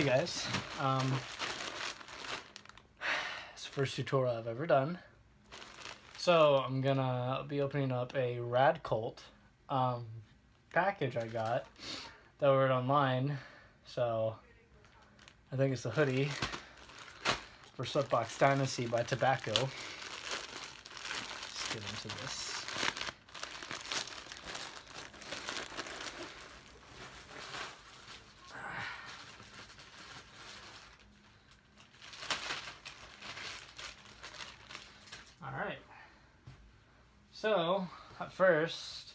Hey guys, um, it's the first tutorial I've ever done. So I'm gonna be opening up a Rad Cult um, package I got that ordered online. So I think it's the hoodie for Sweatbox Dynasty by Tobacco. Let's get into this. So, at first,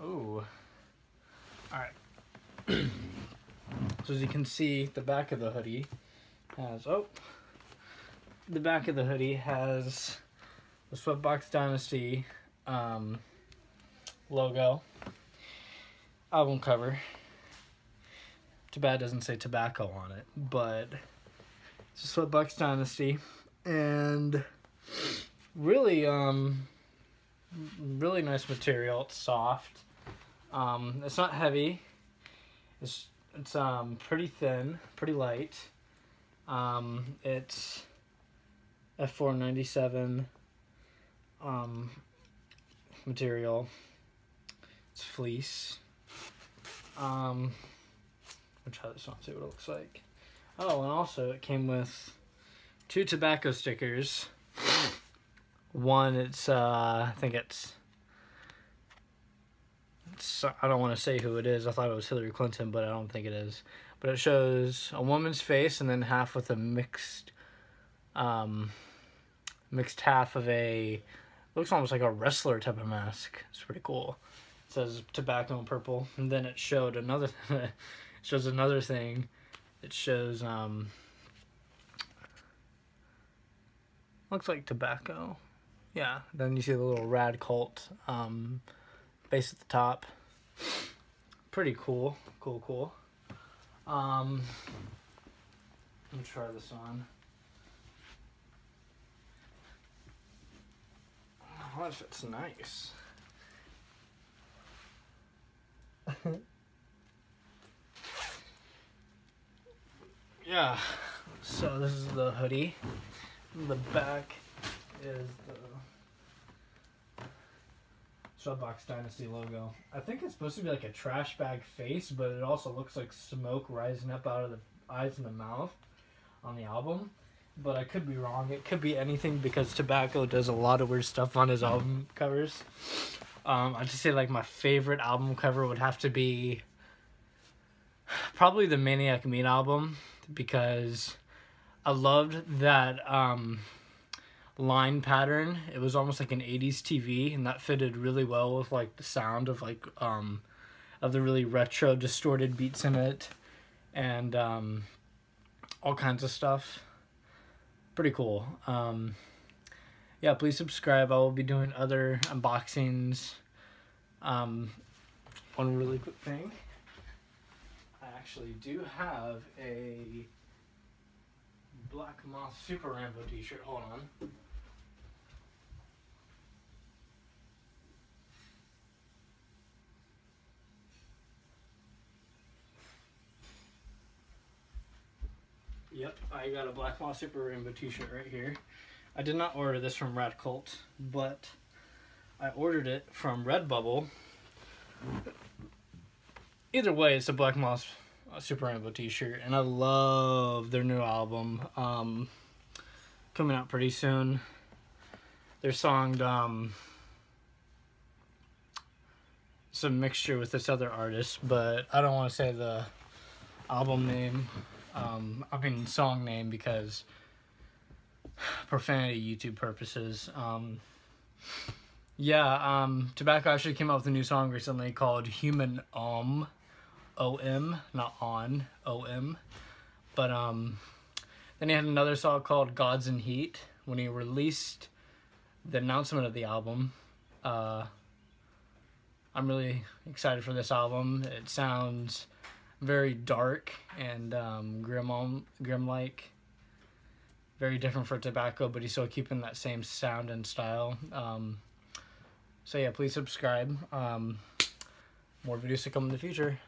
ooh. Alright. so as you can see, the back of the hoodie has, oh, the back of the hoodie has the Sweatbox Dynasty um, logo, album cover. Too bad doesn't say tobacco on it, but it's a Sweatbox Dynasty, and really, um, really nice material. It's soft. Um, it's not heavy. It's it's um pretty thin, pretty light. Um, it's F497 um, material. It's fleece. Um, I'll try this on, see what it looks like. Oh, and also it came with two tobacco stickers. One, it's, uh, I think it's, it's, I don't want to say who it is. I thought it was Hillary Clinton, but I don't think it is. But it shows a woman's face and then half with a mixed, um, mixed half of a looks almost like a wrestler type of mask. It's pretty cool. It says tobacco and purple, and then it showed another. it shows another thing. It shows um. Looks like tobacco. Yeah. Then you see the little rad cult um, base at the top. Pretty cool. Cool. Cool. Um. Let me try this on. What if it's nice? yeah, so this is the hoodie. The back is the Sweatbox Dynasty logo. I think it's supposed to be like a trash bag face, but it also looks like smoke rising up out of the eyes and the mouth on the album but I could be wrong. It could be anything because Tobacco does a lot of weird stuff on his album covers. Um, I'd just say like my favorite album cover would have to be probably the Maniac Meat album because I loved that um, line pattern. It was almost like an 80s TV and that fitted really well with like the sound of like um, of the really retro distorted beats in it and um, all kinds of stuff pretty cool. Um, yeah, please subscribe. I will be doing other unboxings. Um, one really quick thing. I actually do have a Black Moth Super Rainbow t-shirt. Hold on. Yep, I got a Black Moth Super Rainbow t-shirt right here. I did not order this from Rad Cult, but I ordered it from Redbubble. Either way, it's a Black Moth Super Rainbow t-shirt, and I love their new album. Um, coming out pretty soon. Their song, um, some mixture with this other artist, but I don't want to say the album name um, I mean song name because profanity YouTube purposes. Um, yeah, um, Tobacco actually came out with a new song recently called Human Om, O-M, not on, O-M. But um, then he had another song called Gods in Heat when he released the announcement of the album. Uh, I'm really excited for this album. It sounds very dark and um, grim, grim-like. Very different for tobacco, but he's still keeping that same sound and style. Um, so yeah, please subscribe. Um, more videos to come in the future.